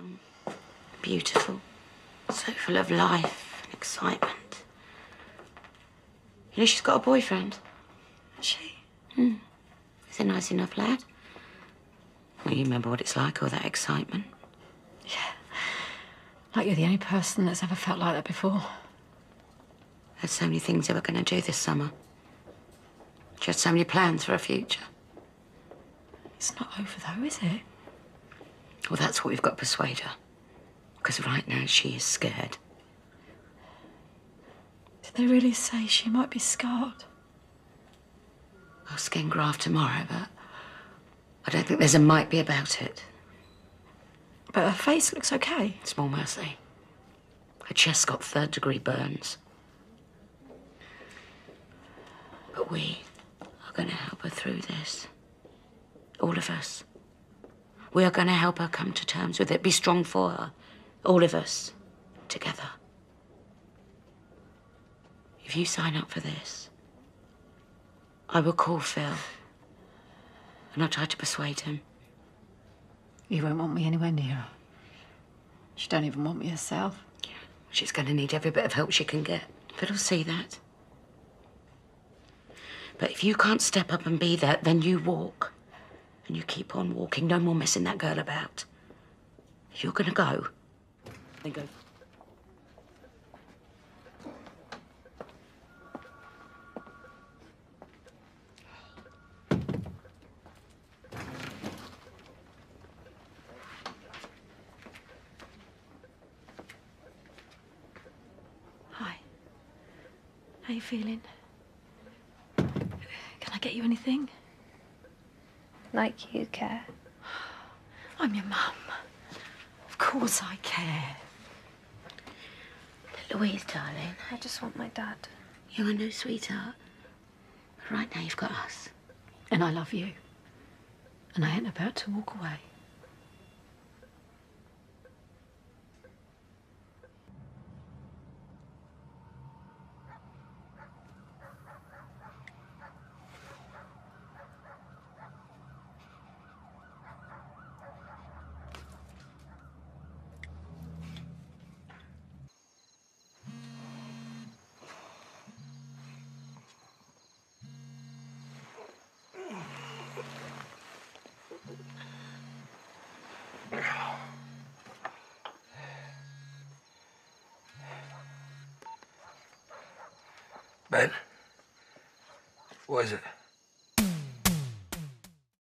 young, beautiful, so full of life and excitement. You know, she's got a boyfriend. Has she? Hmm. He's a nice enough lad. Well, you remember what it's like, all that excitement. Yeah. Like you're the only person that's ever felt like that before. There's so many things they were going to do this summer. She had so many plans for her future. It's not over though, is it? Well, that's what we've got to persuade her. Because right now she is scared. Did they really say she might be scarred? I'll skin graft tomorrow, but I don't think there's a might be about it. But her face looks okay. Small mercy. Her chest's got third degree burns. But we are going to help her through this. All of us. We are going to help her come to terms with it, be strong for her. All of us. Together. If you sign up for this, I will call Phil. And I'll try to persuade him. You won't want me anywhere near her. She don't even want me herself. She's going to need every bit of help she can get. Phil'll see that. But if you can't step up and be there, then you walk. And you keep on walking. No more messing that girl about. You're going to go. Then go. Hi. How you feeling? Can I get you anything? Like you care. I'm your mum. Of course I care. But Louise, darling, I just want my dad. you're a new sweetheart. But right now you've got us. And I love you. And I ain't about to walk away. Ben? What is it?